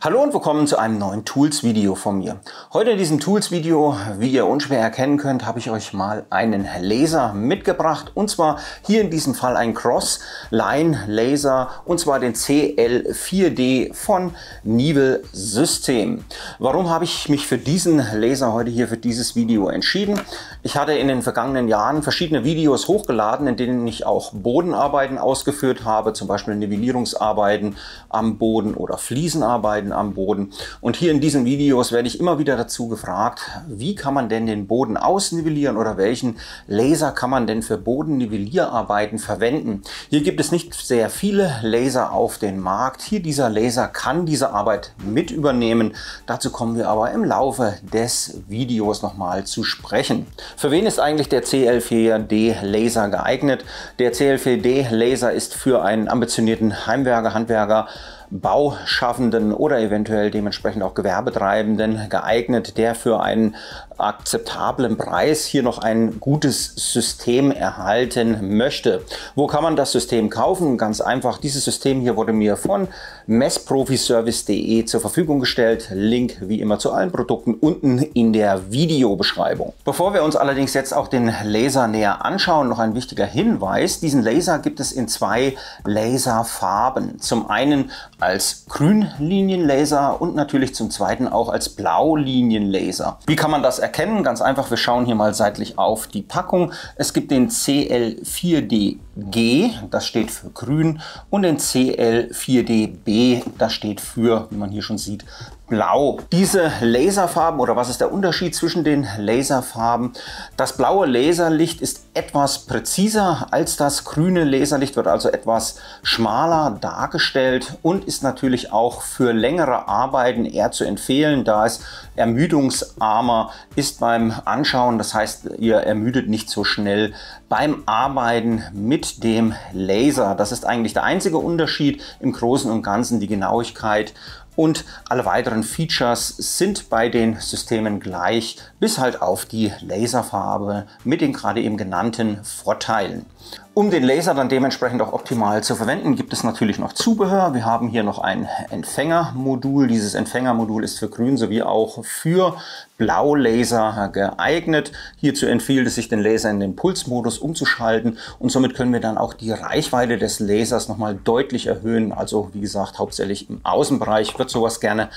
Hallo und willkommen zu einem neuen Tools-Video von mir. Heute in diesem Tools-Video, wie ihr unschwer erkennen könnt, habe ich euch mal einen Laser mitgebracht. Und zwar hier in diesem Fall ein Cross-Line-Laser und zwar den CL4D von Nivel System. Warum habe ich mich für diesen Laser heute hier für dieses Video entschieden? Ich hatte in den vergangenen Jahren verschiedene Videos hochgeladen, in denen ich auch Bodenarbeiten ausgeführt habe, zum Beispiel Nivellierungsarbeiten am Boden oder Fliesenarbeiten am Boden. Und hier in diesen Videos werde ich immer wieder dazu gefragt, wie kann man denn den Boden ausnivellieren oder welchen Laser kann man denn für Bodennivellierarbeiten verwenden. Hier gibt es nicht sehr viele Laser auf den Markt. Hier dieser Laser kann diese Arbeit mit übernehmen. Dazu kommen wir aber im Laufe des Videos nochmal zu sprechen. Für wen ist eigentlich der CL4D Laser geeignet? Der CL4D Laser ist für einen ambitionierten Heimwerker, Handwerker, Bauschaffenden oder eventuell dementsprechend auch Gewerbetreibenden geeignet, der für einen akzeptablen Preis hier noch ein gutes System erhalten möchte. Wo kann man das System kaufen? Ganz einfach, dieses System hier wurde mir von messprofiservice.de zur Verfügung gestellt. Link wie immer zu allen Produkten unten in der Videobeschreibung. Bevor wir uns allerdings jetzt auch den Laser näher anschauen, noch ein wichtiger Hinweis. Diesen Laser gibt es in zwei Laserfarben. Zum einen als Grünlinienlaser und natürlich zum zweiten auch als Blaulinienlaser. Wie kann man das erkennen? Ganz einfach, wir schauen hier mal seitlich auf die Packung. Es gibt den CL4DG, das steht für grün, und den CL4DB, das steht für, wie man hier schon sieht, blau. Diese Laserfarben oder was ist der Unterschied zwischen den Laserfarben? Das blaue Laserlicht ist etwas präziser als das grüne Laserlicht, wird also etwas schmaler dargestellt und ist natürlich auch für längere Arbeiten eher zu empfehlen, da es ermüdungsarmer ist beim Anschauen. Das heißt, ihr ermüdet nicht so schnell beim Arbeiten mit dem Laser. Das ist eigentlich der einzige Unterschied im Großen und Ganzen, die Genauigkeit und alle weiteren Features sind bei den Systemen gleich, bis halt auf die Laserfarbe mit den gerade eben genannten Vorteilen. Um den Laser dann dementsprechend auch optimal zu verwenden, gibt es natürlich noch Zubehör. Wir haben hier noch ein Empfängermodul. Dieses Empfängermodul ist für Grün sowie auch für Blaulaser geeignet. Hierzu empfiehlt es sich, den Laser in den Pulsmodus umzuschalten und somit können wir dann auch die Reichweite des Lasers nochmal deutlich erhöhen. Also wie gesagt, hauptsächlich im Außenbereich wird sowas gerne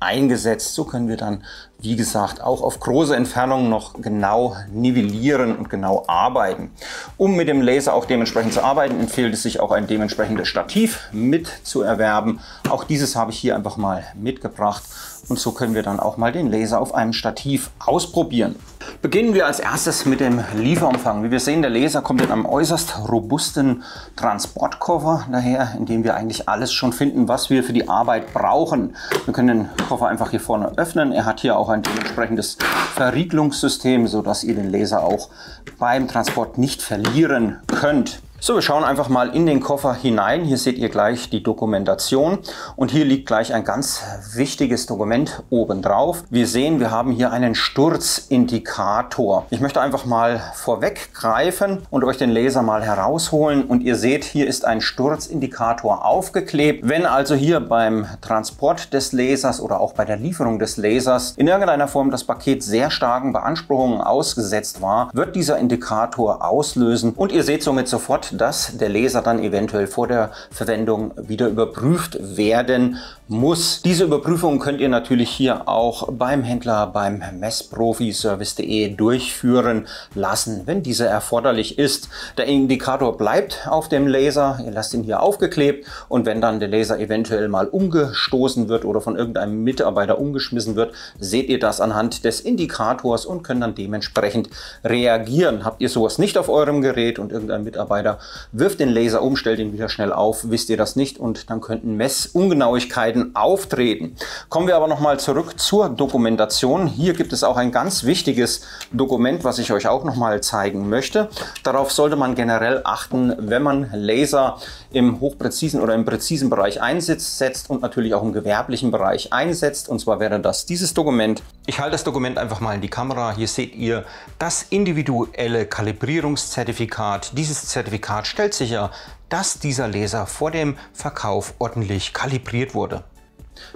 eingesetzt. So können wir dann, wie gesagt, auch auf große Entfernungen noch genau nivellieren und genau arbeiten. Um mit dem Laser auch dementsprechend zu arbeiten, empfiehlt es sich auch ein dementsprechendes Stativ mit zu erwerben. Auch dieses habe ich hier einfach mal mitgebracht und so können wir dann auch mal den Laser auf einem Stativ ausprobieren. Beginnen wir als erstes mit dem Lieferumfang. Wie wir sehen, der Laser kommt in einem äußerst robusten Transportkoffer daher, in dem wir eigentlich alles schon finden, was wir für die Arbeit brauchen. Wir können den Koffer einfach hier vorne öffnen. Er hat hier auch ein dementsprechendes Verriegelungssystem, sodass ihr den Laser auch beim Transport nicht verlieren könnt. So, wir schauen einfach mal in den Koffer hinein. Hier seht ihr gleich die Dokumentation und hier liegt gleich ein ganz wichtiges Dokument oben drauf. Wir sehen, wir haben hier einen Sturzindikator. Ich möchte einfach mal vorweggreifen und euch den Laser mal herausholen und ihr seht, hier ist ein Sturzindikator aufgeklebt. Wenn also hier beim Transport des Lasers oder auch bei der Lieferung des Lasers in irgendeiner Form das Paket sehr starken Beanspruchungen ausgesetzt war, wird dieser Indikator auslösen und ihr seht somit sofort, dass der Laser dann eventuell vor der Verwendung wieder überprüft werden muss. Diese Überprüfung könnt ihr natürlich hier auch beim Händler beim Messprofiservice.de durchführen lassen, wenn diese erforderlich ist. Der Indikator bleibt auf dem Laser, ihr lasst ihn hier aufgeklebt und wenn dann der Laser eventuell mal umgestoßen wird oder von irgendeinem Mitarbeiter umgeschmissen wird, seht ihr das anhand des Indikators und könnt dann dementsprechend reagieren. Habt ihr sowas nicht auf eurem Gerät und irgendein Mitarbeiter wirft den Laser um, stellt ihn wieder schnell auf, wisst ihr das nicht und dann könnten Messungenauigkeiten auftreten. Kommen wir aber nochmal zurück zur Dokumentation. Hier gibt es auch ein ganz wichtiges Dokument, was ich euch auch nochmal zeigen möchte. Darauf sollte man generell achten, wenn man Laser im hochpräzisen oder im präzisen Bereich einsetzt setzt und natürlich auch im gewerblichen Bereich einsetzt. Und zwar wäre das dieses Dokument. Ich halte das Dokument einfach mal in die Kamera. Hier seht ihr das individuelle Kalibrierungszertifikat. Dieses Zertifikat stellt sicher, dass dieser Laser vor dem Verkauf ordentlich kalibriert wurde.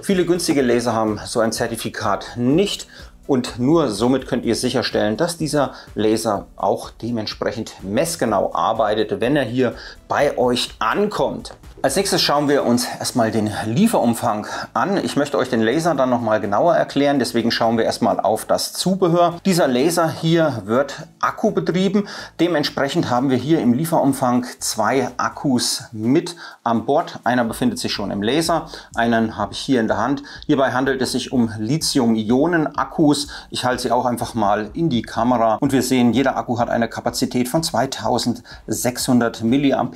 Viele günstige Laser haben so ein Zertifikat nicht und nur somit könnt ihr sicherstellen, dass dieser Laser auch dementsprechend messgenau arbeitet, wenn er hier bei euch ankommt. Als nächstes schauen wir uns erstmal den Lieferumfang an. Ich möchte euch den Laser dann nochmal genauer erklären, deswegen schauen wir erstmal auf das Zubehör. Dieser Laser hier wird Akku betrieben. Dementsprechend haben wir hier im Lieferumfang zwei Akkus mit an Bord. Einer befindet sich schon im Laser, einen habe ich hier in der Hand. Hierbei handelt es sich um Lithium-Ionen-Akkus. Ich halte sie auch einfach mal in die Kamera und wir sehen, jeder Akku hat eine Kapazität von 2600 mAh.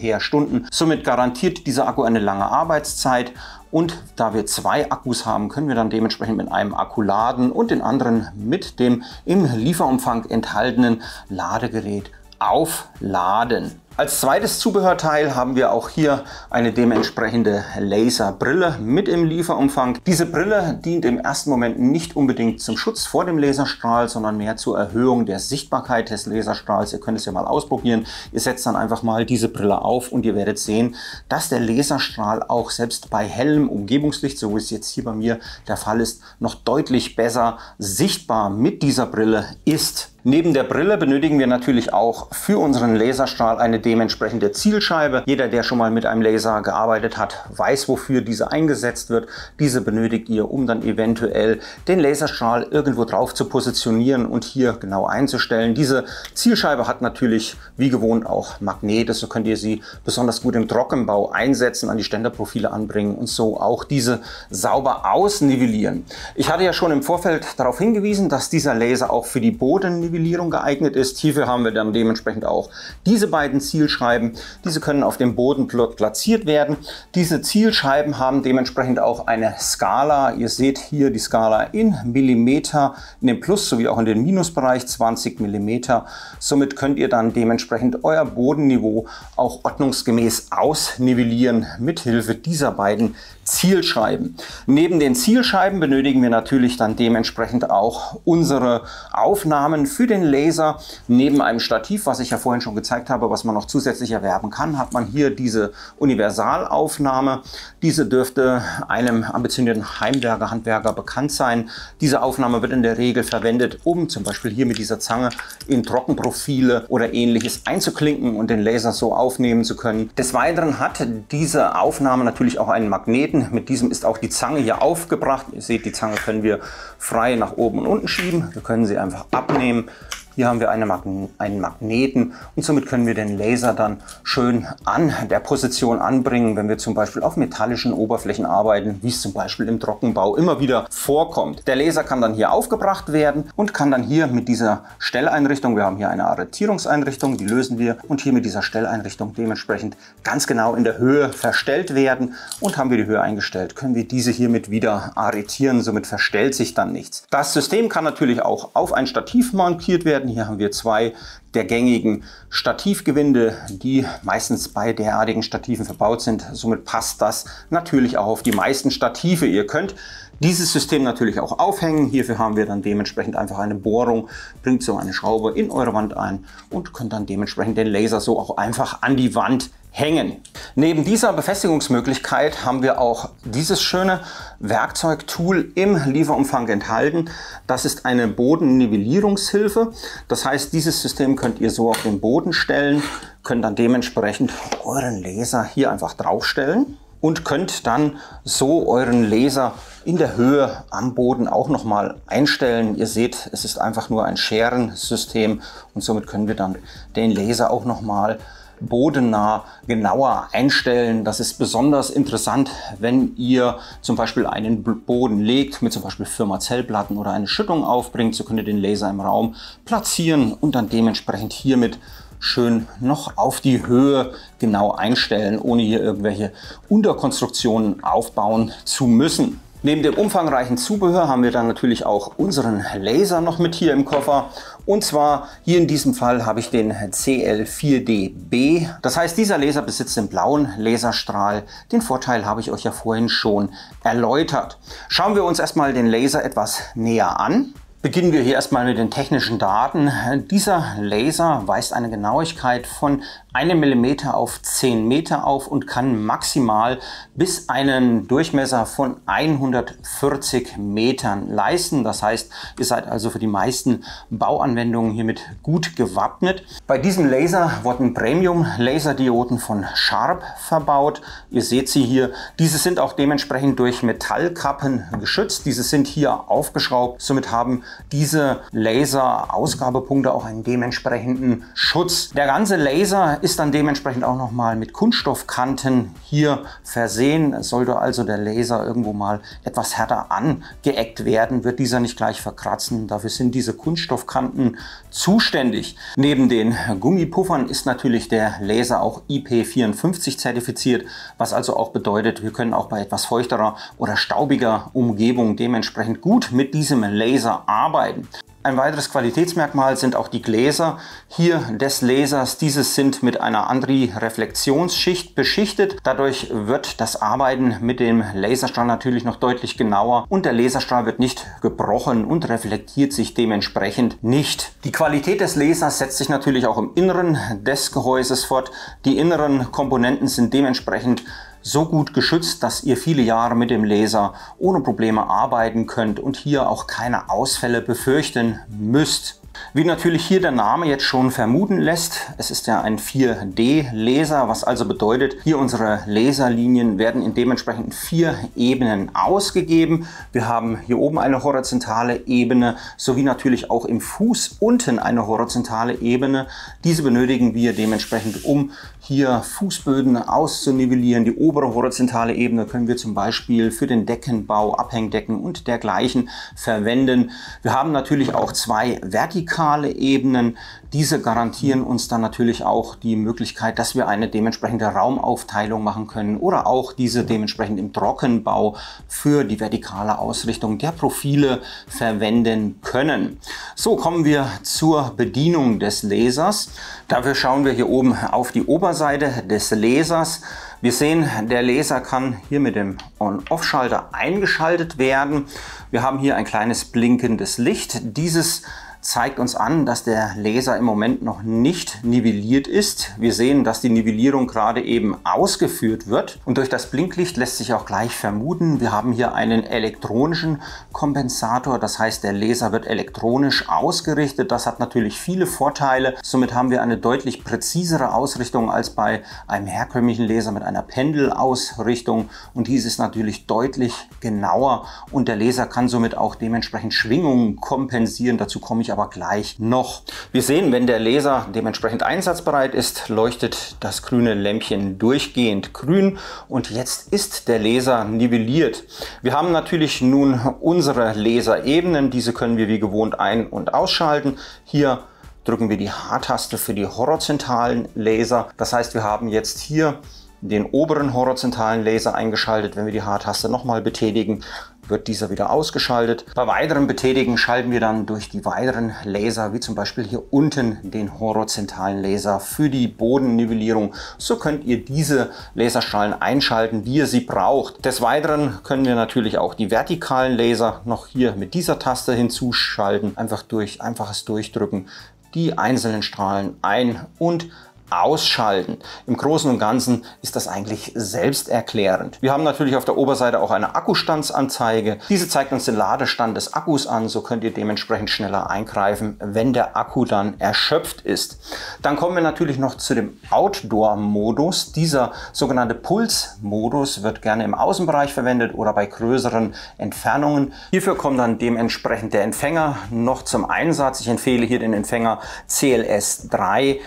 Somit garantiert dieser dieser Akku eine lange Arbeitszeit und da wir zwei Akkus haben, können wir dann dementsprechend mit einem Akku laden und den anderen mit dem im Lieferumfang enthaltenen Ladegerät aufladen. Als zweites Zubehörteil haben wir auch hier eine dementsprechende Laserbrille mit im Lieferumfang. Diese Brille dient im ersten Moment nicht unbedingt zum Schutz vor dem Laserstrahl, sondern mehr zur Erhöhung der Sichtbarkeit des Laserstrahls. Ihr könnt es ja mal ausprobieren. Ihr setzt dann einfach mal diese Brille auf und ihr werdet sehen, dass der Laserstrahl auch selbst bei hellem Umgebungslicht, so wie es jetzt hier bei mir der Fall ist, noch deutlich besser sichtbar mit dieser Brille ist. Neben der Brille benötigen wir natürlich auch für unseren Laserstrahl eine dementsprechende Zielscheibe. Jeder, der schon mal mit einem Laser gearbeitet hat, weiß, wofür diese eingesetzt wird. Diese benötigt ihr, um dann eventuell den Laserstrahl irgendwo drauf zu positionieren und hier genau einzustellen. Diese Zielscheibe hat natürlich wie gewohnt auch Magnete, so könnt ihr sie besonders gut im Trockenbau einsetzen, an die Ständerprofile anbringen und so auch diese sauber ausnivellieren. Ich hatte ja schon im Vorfeld darauf hingewiesen, dass dieser Laser auch für die Boden Nivellierung geeignet ist. Hierfür haben wir dann dementsprechend auch diese beiden Zielscheiben. Diese können auf dem Boden platziert werden. Diese Zielscheiben haben dementsprechend auch eine Skala. Ihr seht hier die Skala in Millimeter, in den Plus- sowie auch in den Minusbereich 20 Millimeter. Somit könnt ihr dann dementsprechend euer Bodenniveau auch ordnungsgemäß ausnivellieren mit Hilfe dieser beiden Zielscheiben. Neben den Zielscheiben benötigen wir natürlich dann dementsprechend auch unsere Aufnahmen für den Laser. Neben einem Stativ, was ich ja vorhin schon gezeigt habe, was man noch zusätzlich erwerben kann, hat man hier diese Universalaufnahme. Diese dürfte einem ambitionierten Heimwerker, Handwerker bekannt sein. Diese Aufnahme wird in der Regel verwendet, um zum Beispiel hier mit dieser Zange in Trockenprofile oder ähnliches einzuklinken und den Laser so aufnehmen zu können. Des Weiteren hat diese Aufnahme natürlich auch einen Magneten mit diesem ist auch die Zange hier aufgebracht. Ihr seht, die Zange können wir frei nach oben und unten schieben. Wir können sie einfach abnehmen hier haben wir eine Magne einen Magneten und somit können wir den Laser dann schön an der Position anbringen, wenn wir zum Beispiel auf metallischen Oberflächen arbeiten, wie es zum Beispiel im Trockenbau immer wieder vorkommt. Der Laser kann dann hier aufgebracht werden und kann dann hier mit dieser Stelleinrichtung, wir haben hier eine Arretierungseinrichtung, die lösen wir und hier mit dieser Stelleinrichtung dementsprechend ganz genau in der Höhe verstellt werden und haben wir die Höhe eingestellt, können wir diese hiermit wieder arretieren, somit verstellt sich dann nichts. Das System kann natürlich auch auf ein Stativ montiert werden, werden. Hier haben wir zwei der gängigen Stativgewinde, die meistens bei derartigen Stativen verbaut sind. Somit passt das natürlich auch auf die meisten Stative. Ihr könnt dieses System natürlich auch aufhängen. Hierfür haben wir dann dementsprechend einfach eine Bohrung, bringt so eine Schraube in eure Wand ein und könnt dann dementsprechend den Laser so auch einfach an die Wand hängen. Neben dieser Befestigungsmöglichkeit haben wir auch dieses schöne Werkzeugtool im Lieferumfang enthalten. Das ist eine Bodennivellierungshilfe. Das heißt, dieses System könnt ihr so auf den Boden stellen, könnt dann dementsprechend euren Laser hier einfach draufstellen und könnt dann so euren Laser in der Höhe am Boden auch nochmal einstellen. Ihr seht, es ist einfach nur ein Scherensystem und somit können wir dann den Laser auch nochmal bodennah genauer einstellen. Das ist besonders interessant, wenn ihr zum Beispiel einen Boden legt, mit zum Beispiel Firma Zellplatten oder eine Schüttung aufbringt. So könnt ihr den Laser im Raum platzieren und dann dementsprechend hiermit schön noch auf die Höhe genau einstellen, ohne hier irgendwelche Unterkonstruktionen aufbauen zu müssen. Neben dem umfangreichen Zubehör haben wir dann natürlich auch unseren Laser noch mit hier im Koffer. Und zwar hier in diesem Fall habe ich den CL4DB. Das heißt, dieser Laser besitzt den blauen Laserstrahl. Den Vorteil habe ich euch ja vorhin schon erläutert. Schauen wir uns erstmal den Laser etwas näher an. Beginnen wir hier erstmal mit den technischen Daten. Dieser Laser weist eine Genauigkeit von 1 mm auf 10 Meter auf und kann maximal bis einen Durchmesser von 140 Metern leisten. Das heißt, ihr seid also für die meisten Bauanwendungen hiermit gut gewappnet. Bei diesem Laser wurden Premium-Laserdioden von Sharp verbaut. Ihr seht sie hier. Diese sind auch dementsprechend durch Metallkappen geschützt. Diese sind hier aufgeschraubt. Somit haben diese Laser-Ausgabepunkte auch einen dementsprechenden Schutz. Der ganze Laser ist dann dementsprechend auch nochmal mit Kunststoffkanten hier versehen. Sollte also der Laser irgendwo mal etwas härter angeeckt werden, wird dieser nicht gleich verkratzen. Dafür sind diese Kunststoffkanten zuständig. Neben den Gummipuffern ist natürlich der Laser auch IP54 zertifiziert, was also auch bedeutet, wir können auch bei etwas feuchterer oder staubiger Umgebung dementsprechend gut mit diesem Laser arbeiten. Ein weiteres Qualitätsmerkmal sind auch die Gläser hier des Lasers. Diese sind mit einer Andri-Reflexionsschicht beschichtet. Dadurch wird das Arbeiten mit dem Laserstrahl natürlich noch deutlich genauer und der Laserstrahl wird nicht gebrochen und reflektiert sich dementsprechend nicht. Die Qualität des Lasers setzt sich natürlich auch im Inneren des Gehäuses fort. Die inneren Komponenten sind dementsprechend so gut geschützt, dass ihr viele Jahre mit dem Laser ohne Probleme arbeiten könnt und hier auch keine Ausfälle befürchten müsst. Wie natürlich hier der Name jetzt schon vermuten lässt, es ist ja ein 4D-Laser, was also bedeutet, hier unsere Laserlinien werden in dementsprechend vier Ebenen ausgegeben. Wir haben hier oben eine horizontale Ebene, sowie natürlich auch im Fuß unten eine horizontale Ebene. Diese benötigen wir dementsprechend, um hier Fußböden auszunivellieren. Die obere horizontale Ebene können wir zum Beispiel für den Deckenbau, Abhängdecken und dergleichen verwenden. Wir haben natürlich auch zwei vertikale Ebenen. Diese garantieren uns dann natürlich auch die Möglichkeit, dass wir eine dementsprechende Raumaufteilung machen können oder auch diese dementsprechend im Trockenbau für die vertikale Ausrichtung der Profile verwenden können. So kommen wir zur Bedienung des Lasers. Dafür schauen wir hier oben auf die Oberseite des Lasers. Wir sehen, der Laser kann hier mit dem On-Off-Schalter eingeschaltet werden. Wir haben hier ein kleines blinkendes Licht. Dieses zeigt uns an, dass der Laser im Moment noch nicht nivelliert ist. Wir sehen, dass die Nivellierung gerade eben ausgeführt wird und durch das Blinklicht lässt sich auch gleich vermuten, wir haben hier einen elektronischen Kompensator, das heißt der Laser wird elektronisch ausgerichtet. Das hat natürlich viele Vorteile. Somit haben wir eine deutlich präzisere Ausrichtung als bei einem herkömmlichen Laser mit einer Pendelausrichtung und dies ist natürlich deutlich genauer und der Laser kann somit auch dementsprechend Schwingungen kompensieren. Dazu komme ich ich aber gleich noch. Wir sehen, wenn der Laser dementsprechend einsatzbereit ist, leuchtet das grüne Lämpchen durchgehend grün und jetzt ist der Laser nivelliert. Wir haben natürlich nun unsere Laserebenen, diese können wir wie gewohnt ein- und ausschalten. Hier drücken wir die H-Taste für die horizontalen Laser. Das heißt, wir haben jetzt hier den oberen horizontalen Laser eingeschaltet. Wenn wir die H-Taste nochmal betätigen, wird dieser wieder ausgeschaltet. Bei weiteren Betätigen schalten wir dann durch die weiteren Laser, wie zum Beispiel hier unten den horizontalen Laser für die Bodennivellierung. So könnt ihr diese Laserstrahlen einschalten, wie ihr sie braucht. Des Weiteren können wir natürlich auch die vertikalen Laser noch hier mit dieser Taste hinzuschalten. Einfach durch einfaches Durchdrücken die einzelnen Strahlen ein- und ausschalten. Im Großen und Ganzen ist das eigentlich selbsterklärend. Wir haben natürlich auf der Oberseite auch eine Akkustandsanzeige. Diese zeigt uns den Ladestand des Akkus an, so könnt ihr dementsprechend schneller eingreifen, wenn der Akku dann erschöpft ist. Dann kommen wir natürlich noch zu dem Outdoor-Modus. Dieser sogenannte Puls-Modus wird gerne im Außenbereich verwendet oder bei größeren Entfernungen. Hierfür kommt dann dementsprechend der Empfänger noch zum Einsatz. Ich empfehle hier den Empfänger CLS 3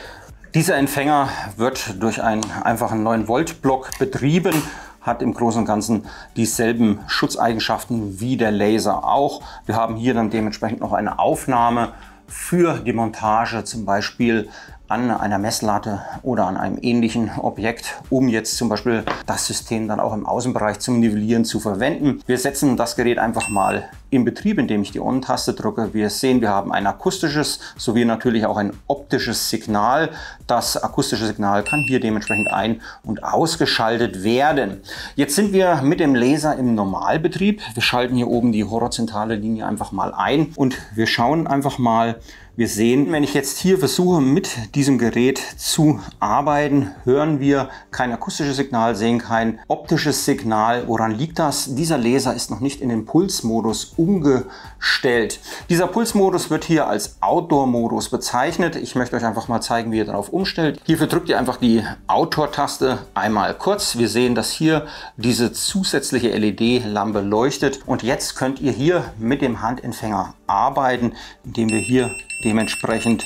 dieser Empfänger wird durch einen einfachen 9-Volt-Block betrieben, hat im Großen und Ganzen dieselben Schutzeigenschaften wie der Laser auch. Wir haben hier dann dementsprechend noch eine Aufnahme für die Montage, zum Beispiel an einer Messlatte oder an einem ähnlichen Objekt, um jetzt zum Beispiel das System dann auch im Außenbereich zum Nivellieren zu verwenden. Wir setzen das Gerät einfach mal im Betrieb, indem ich die On-Taste drücke. Wir sehen, wir haben ein akustisches sowie natürlich auch ein optisches Signal. Das akustische Signal kann hier dementsprechend ein- und ausgeschaltet werden. Jetzt sind wir mit dem Laser im Normalbetrieb. Wir schalten hier oben die horizontale Linie einfach mal ein und wir schauen einfach mal, wir sehen, wenn ich jetzt hier versuche mit diesem Gerät zu arbeiten, hören wir kein akustisches Signal, sehen kein optisches Signal. Woran liegt das? Dieser Laser ist noch nicht in den Pulsmodus umgestellt. Dieser Pulsmodus wird hier als Outdoor-Modus bezeichnet. Ich möchte euch einfach mal zeigen, wie ihr darauf umstellt. Hierfür drückt ihr einfach die Outdoor-Taste einmal kurz. Wir sehen, dass hier diese zusätzliche LED-Lampe leuchtet. Und jetzt könnt ihr hier mit dem Handempfänger arbeiten, indem wir hier dementsprechend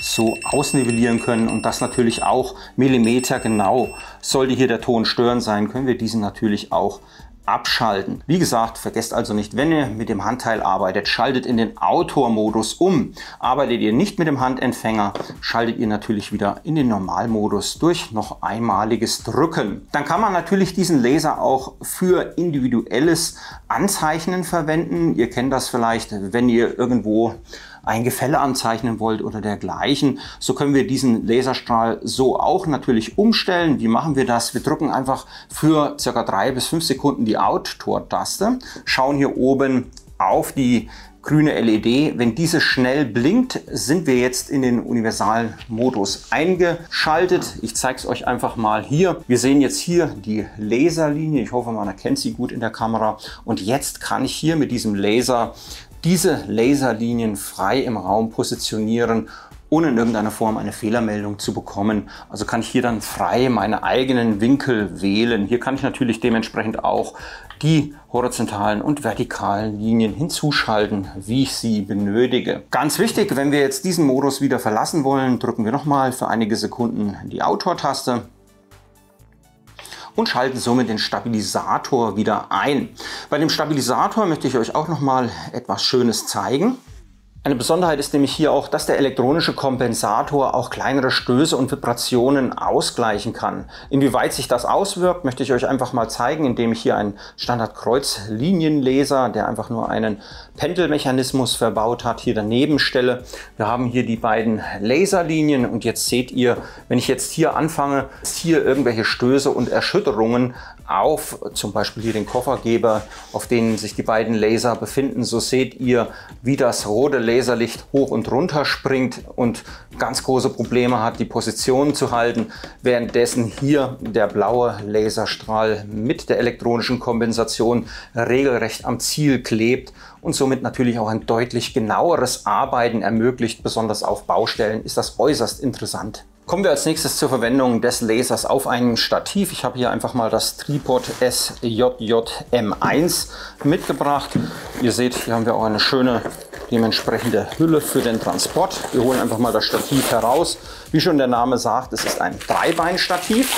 so ausnivellieren können und das natürlich auch Millimeter genau. Sollte hier der Ton stören sein, können wir diesen natürlich auch abschalten. Wie gesagt, vergesst also nicht, wenn ihr mit dem Handteil arbeitet, schaltet in den Autor-Modus um. Arbeitet ihr nicht mit dem Handempfänger, schaltet ihr natürlich wieder in den Normalmodus durch noch einmaliges Drücken. Dann kann man natürlich diesen Laser auch für individuelles Anzeichnen verwenden. Ihr kennt das vielleicht, wenn ihr irgendwo ein Gefälle anzeichnen wollt oder dergleichen. So können wir diesen Laserstrahl so auch natürlich umstellen. Wie machen wir das? Wir drücken einfach für circa drei bis fünf Sekunden die Outdoor-Taste, schauen hier oben auf die grüne LED. Wenn diese schnell blinkt, sind wir jetzt in den universalen Modus eingeschaltet. Ich zeige es euch einfach mal hier. Wir sehen jetzt hier die Laserlinie. Ich hoffe, man erkennt sie gut in der Kamera. Und jetzt kann ich hier mit diesem Laser diese Laserlinien frei im Raum positionieren ohne in irgendeiner Form eine Fehlermeldung zu bekommen. Also kann ich hier dann frei meine eigenen Winkel wählen. Hier kann ich natürlich dementsprechend auch die horizontalen und vertikalen Linien hinzuschalten, wie ich sie benötige. Ganz wichtig, wenn wir jetzt diesen Modus wieder verlassen wollen, drücken wir nochmal für einige Sekunden die Autor-Taste und schalten somit den Stabilisator wieder ein. Bei dem Stabilisator möchte ich euch auch noch mal etwas Schönes zeigen. Eine Besonderheit ist nämlich hier auch, dass der elektronische Kompensator auch kleinere Stöße und Vibrationen ausgleichen kann. Inwieweit sich das auswirkt, möchte ich euch einfach mal zeigen, indem ich hier einen Standard-Kreuzlinienlaser, der einfach nur einen Pendelmechanismus verbaut hat, hier daneben stelle. Wir haben hier die beiden Laserlinien und jetzt seht ihr, wenn ich jetzt hier anfange, hier irgendwelche Stöße und Erschütterungen auf zum Beispiel hier den Koffergeber, auf denen sich die beiden Laser befinden, so seht ihr, wie das rote Laserlicht hoch und runter springt und ganz große Probleme hat, die Position zu halten, währenddessen hier der blaue Laserstrahl mit der elektronischen Kompensation regelrecht am Ziel klebt und somit natürlich auch ein deutlich genaueres Arbeiten ermöglicht. Besonders auf Baustellen ist das äußerst interessant. Kommen wir als nächstes zur Verwendung des Lasers auf ein Stativ. Ich habe hier einfach mal das Tripod SJJM1 mitgebracht. Ihr seht, hier haben wir auch eine schöne dementsprechende Hülle für den Transport. Wir holen einfach mal das Stativ heraus. Wie schon der Name sagt, es ist ein Dreibeinstativ.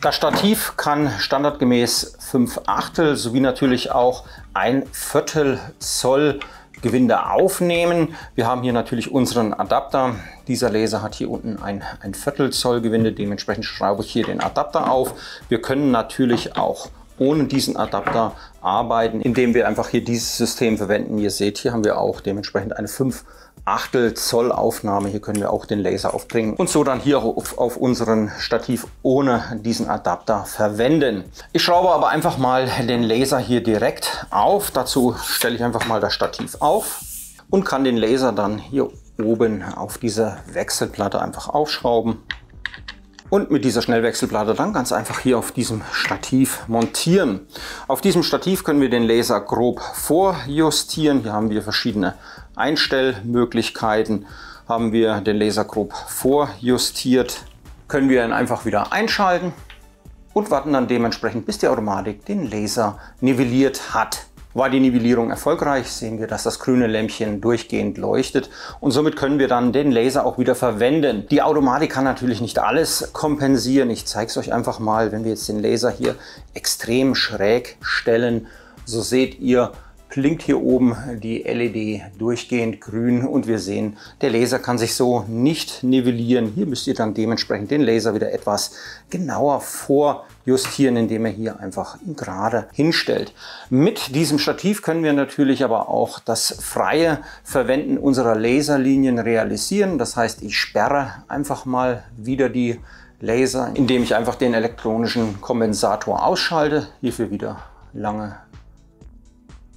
Das Stativ kann standardgemäß 5 Achtel sowie natürlich auch ein Viertel Zoll Gewinde aufnehmen. Wir haben hier natürlich unseren Adapter. Dieser Laser hat hier unten ein, ein Viertel Zoll Gewinde. Dementsprechend schraube ich hier den Adapter auf. Wir können natürlich auch ohne diesen Adapter arbeiten, indem wir einfach hier dieses System verwenden. Ihr seht, hier haben wir auch dementsprechend eine 5 Achtel Zoll Aufnahme. Hier können wir auch den Laser aufbringen und so dann hier auf, auf unseren Stativ ohne diesen Adapter verwenden. Ich schraube aber einfach mal den Laser hier direkt auf. Dazu stelle ich einfach mal das Stativ auf und kann den Laser dann hier oben auf diese Wechselplatte einfach aufschrauben und mit dieser Schnellwechselplatte dann ganz einfach hier auf diesem Stativ montieren. Auf diesem Stativ können wir den Laser grob vorjustieren. Hier haben wir verschiedene Einstellmöglichkeiten. Haben wir den Laser grob vorjustiert, können wir ihn einfach wieder einschalten und warten dann dementsprechend, bis die Automatik den Laser nivelliert hat. War die Nivellierung erfolgreich, sehen wir, dass das grüne Lämpchen durchgehend leuchtet und somit können wir dann den Laser auch wieder verwenden. Die Automatik kann natürlich nicht alles kompensieren. Ich zeige es euch einfach mal, wenn wir jetzt den Laser hier extrem schräg stellen, so seht ihr, blinkt hier oben die LED durchgehend grün und wir sehen, der Laser kann sich so nicht nivellieren. Hier müsst ihr dann dementsprechend den Laser wieder etwas genauer vorjustieren, indem er hier einfach gerade hinstellt. Mit diesem Stativ können wir natürlich aber auch das freie Verwenden unserer Laserlinien realisieren. Das heißt, ich sperre einfach mal wieder die Laser, indem ich einfach den elektronischen Kompensator ausschalte. Hierfür wieder lange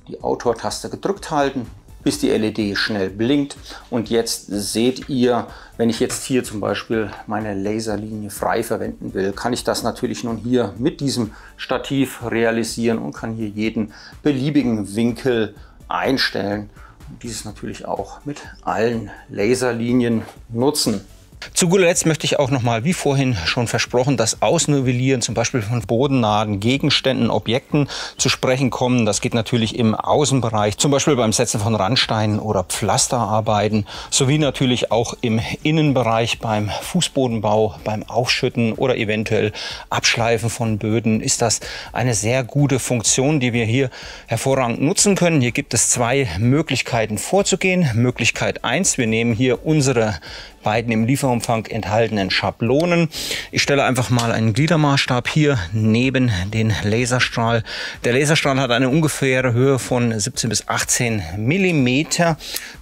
die Autor-Taste gedrückt halten, bis die LED schnell blinkt. Und jetzt seht ihr, wenn ich jetzt hier zum Beispiel meine Laserlinie frei verwenden will, kann ich das natürlich nun hier mit diesem Stativ realisieren und kann hier jeden beliebigen Winkel einstellen. Und dieses natürlich auch mit allen Laserlinien nutzen. Zu guter Letzt möchte ich auch nochmal, wie vorhin schon versprochen, das Ausnivellieren zum Beispiel von bodennahen Gegenständen, Objekten zu sprechen kommen. Das geht natürlich im Außenbereich, zum Beispiel beim Setzen von Randsteinen oder Pflasterarbeiten, sowie natürlich auch im Innenbereich beim Fußbodenbau, beim Aufschütten oder eventuell Abschleifen von Böden ist das eine sehr gute Funktion, die wir hier hervorragend nutzen können. Hier gibt es zwei Möglichkeiten vorzugehen. Möglichkeit eins: wir nehmen hier unsere beiden im Lieferumfang enthaltenen Schablonen. Ich stelle einfach mal einen Gliedermaßstab hier neben den Laserstrahl. Der Laserstrahl hat eine ungefähre Höhe von 17 bis 18 Millimeter.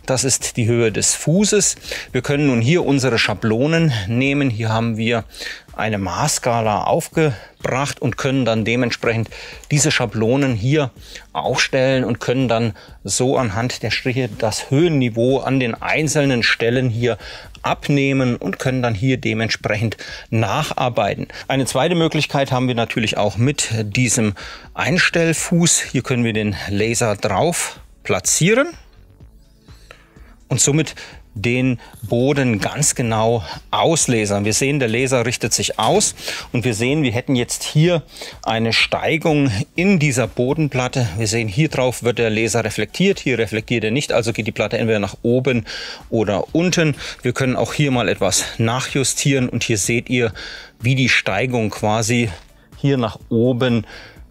Das ist die Höhe des Fußes. Wir können nun hier unsere Schablonen nehmen. Hier haben wir eine Maßskala aufgebracht und können dann dementsprechend diese Schablonen hier aufstellen und können dann so anhand der Striche das Höhenniveau an den einzelnen Stellen hier abnehmen und können dann hier dementsprechend nacharbeiten. Eine zweite Möglichkeit haben wir natürlich auch mit diesem Einstellfuß. Hier können wir den Laser drauf platzieren und somit den Boden ganz genau auslesern. Wir sehen, der Laser richtet sich aus und wir sehen, wir hätten jetzt hier eine Steigung in dieser Bodenplatte. Wir sehen, hier drauf wird der Laser reflektiert, hier reflektiert er nicht, also geht die Platte entweder nach oben oder unten. Wir können auch hier mal etwas nachjustieren und hier seht ihr, wie die Steigung quasi hier nach oben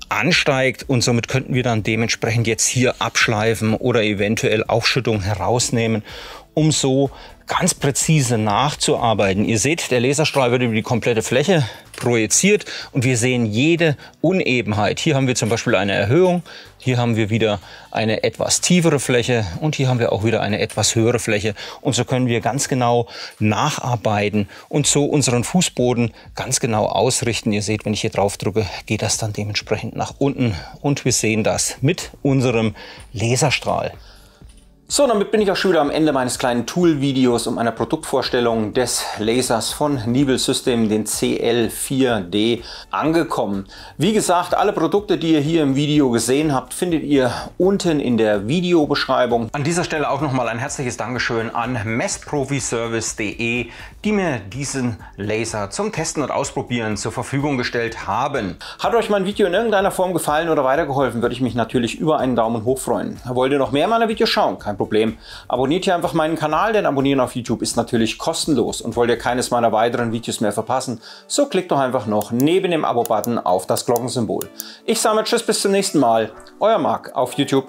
ansteigt und somit könnten wir dann dementsprechend jetzt hier abschleifen oder eventuell Aufschüttung herausnehmen um so ganz präzise nachzuarbeiten. Ihr seht, der Laserstrahl wird über die komplette Fläche projiziert und wir sehen jede Unebenheit. Hier haben wir zum Beispiel eine Erhöhung, hier haben wir wieder eine etwas tiefere Fläche und hier haben wir auch wieder eine etwas höhere Fläche. Und so können wir ganz genau nacharbeiten und so unseren Fußboden ganz genau ausrichten. Ihr seht, wenn ich hier drauf drücke, geht das dann dementsprechend nach unten und wir sehen das mit unserem Laserstrahl. So, damit bin ich auch schon wieder am Ende meines kleinen Tool-Videos um einer Produktvorstellung des Lasers von Nibel System, den CL4D, angekommen. Wie gesagt, alle Produkte, die ihr hier im Video gesehen habt, findet ihr unten in der Videobeschreibung. An dieser Stelle auch nochmal ein herzliches Dankeschön an messprofiservice.de, die mir diesen Laser zum Testen und Ausprobieren zur Verfügung gestellt haben. Hat euch mein Video in irgendeiner Form gefallen oder weitergeholfen, würde ich mich natürlich über einen Daumen hoch freuen. Wollt ihr noch mehr meiner Videos schauen? Kein Problem. Abonniert hier einfach meinen Kanal, denn Abonnieren auf YouTube ist natürlich kostenlos. Und wollt ihr keines meiner weiteren Videos mehr verpassen, so klickt doch einfach noch neben dem Abo-Button auf das Glockensymbol. Ich sage mal Tschüss, bis zum nächsten Mal. Euer Marc auf YouTube.